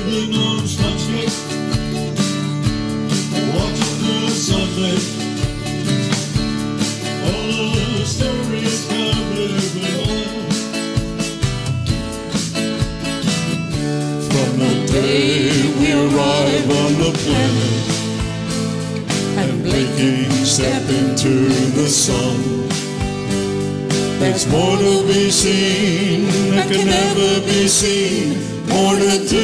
the sunlight. All the stories come. From the day we arrive on the planet and blinking step into the sun. There's more to be seen that can never be seen, more to do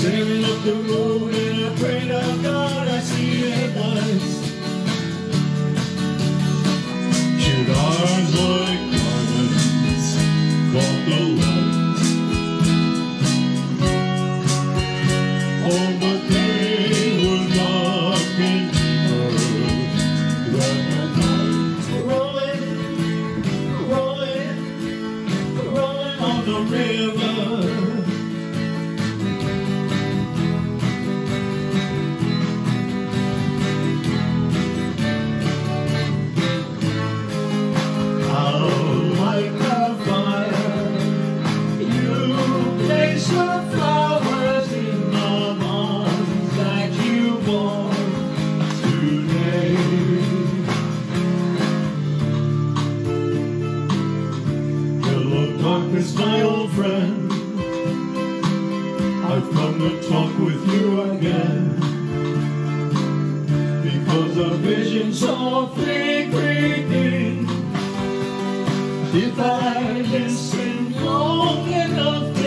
staring up the road and I pray to God I see headlights. Should eyes like diamonds caught the light? Oh, but they were dark and than night. Rolling, rolling, rolling on the river. Darkness, my old friend. I've come to talk with you again. Because a vision so fleeting. If I listen long enough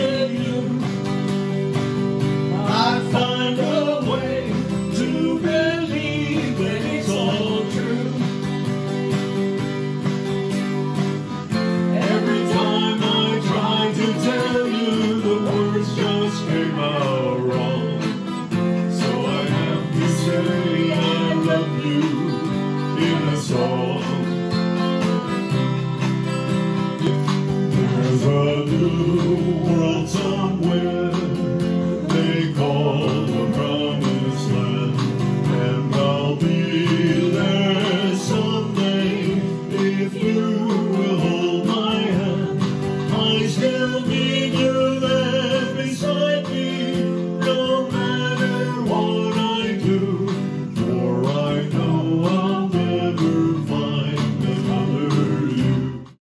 just came out. So I have to say I love you in a song. There's a new world somewhere. You.